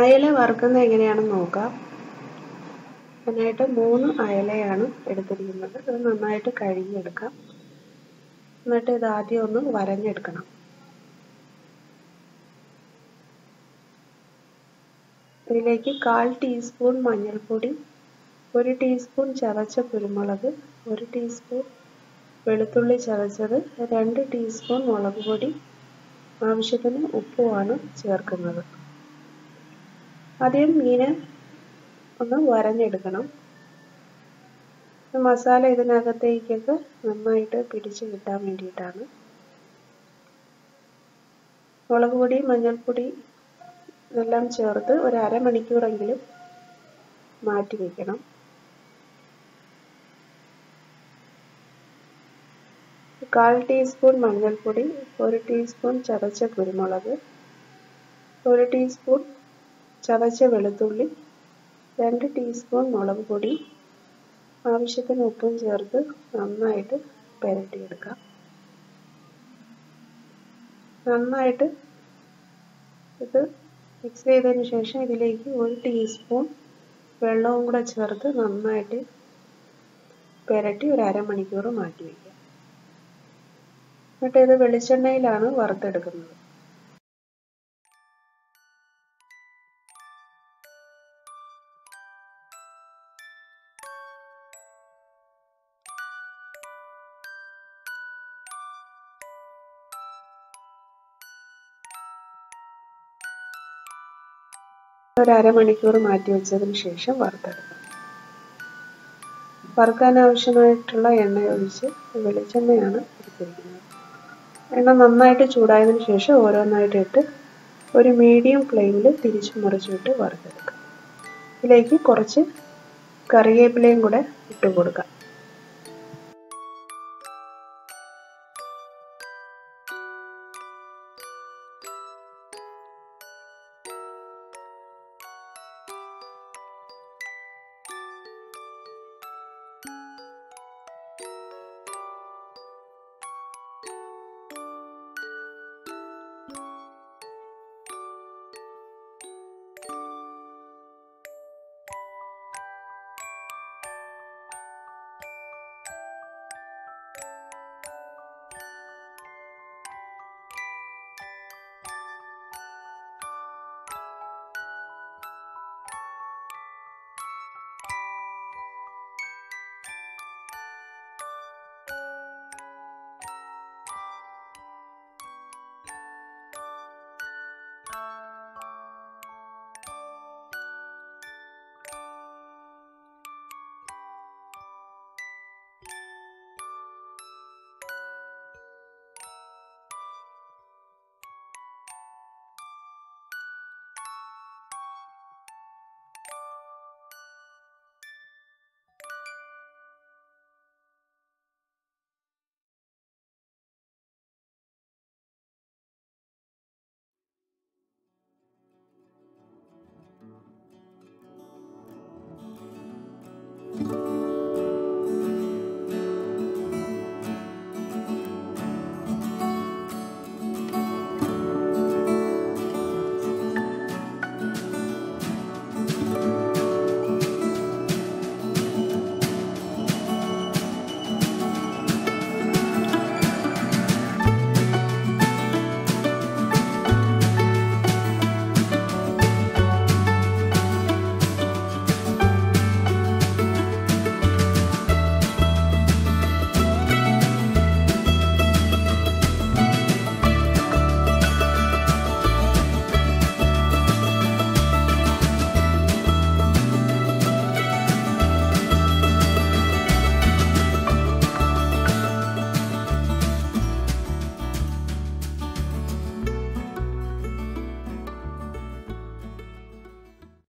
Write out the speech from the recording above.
അയല വറുക്കുന്നത് എങ്ങനെയാണെന്ന് നോക്കാം. അതിനായിട്ട് മൂന്ന് അയലയാണ് എടുത്തിരിക്കുന്നത്. അത് നന്നായിട്ട് കഴുകിയെടുക്കാം. എന്നിട്ട് ഇത് ആദ്യം ഒന്ന് വരഞ്ഞെടുക്കണം. ഇതിലേക്ക് കാൽ ടീസ്പൂൺ മഞ്ഞൾപ്പൊടി ഒരു ടീസ്പൂൺ ചതച്ച കുരുമുളക് ഒരു ടീസ്പൂൺ വെളുത്തുള്ളി ചതച്ചത് രണ്ട് ടീസ്പൂൺ മുളക് പൊടി. ആവശ്യത്തിന് ഉപ്പുമാണ് ചേർക്കുന്നത്. ആദ്യം മീന് ഒന്ന് വരഞ്ഞെടുക്കണം. മസാല ഇതിനകത്തേക്കൊക്കെ നന്നായിട്ട് പിടിച്ച് കിട്ടാൻ വേണ്ടിയിട്ടാണ്. മുളക് പൊടി മഞ്ഞൾപ്പൊടി ഇതെല്ലാം ചേർത്ത് ഒരു അരമണിക്കൂറെങ്കിലും മാറ്റി വയ്ക്കണം കാൽ ടീസ്പൂൺ മഞ്ഞൾപ്പൊടി ഒരു ടീസ്പൂൺ ചതച്ച കുരുമുളക് ഒരു ടീസ്പൂൺ ചതച്ച വെളുത്തുള്ളി രണ്ട് ടീസ്പൂൺ മുളക് പൊടി ആവശ്യത്തിന് ഉപ്പും ചേർത്ത് നന്നായിട്ട് പുരട്ടിയെടുക്കാം. നന്നായിട്ട് ഇത് മിക്സ് ചെയ്തതിന് ശേഷം ഇതിലേക്ക് ഒരു ടീസ്പൂൺ വെള്ളവും കൂടെ ചേർത്ത് നന്നായിട്ട് പുരട്ടി ഒരു അരമണിക്കൂർ മാറ്റി വയ്ക്കുക എന്നിട്ട് ഇത് വെളിച്ചെണ്ണയിലാണ് വറുത്തെടുക്കുന്നത്. ഒരു അരമണിക്കൂർ മാറ്റി വെച്ചതിന് ശേഷം വറുത്തെടുക്കും. വറുക്കാൻ ആവശ്യമായിട്ടുള്ള എണ്ണ ഒഴിച്ച് വെളിച്ചെണ്ണയാണ് എടുത്തിരിക്കുന്നത്. എണ്ണ നന്നായിട്ട് ചൂടായതിന് ശേഷം ഓരോന്നായിട്ട് ഇട്ട് ഒരു മീഡിയം ഫ്ലെയിമിൽ തിരിച്ചു മുറിച്ചിട്ട് വറുത്തെടുക്കുക ഇതിലേക്ക് കുറച്ച് കറിവേപ്പിലയും കൂടെ ഇട്ട് കൊടുക്കാം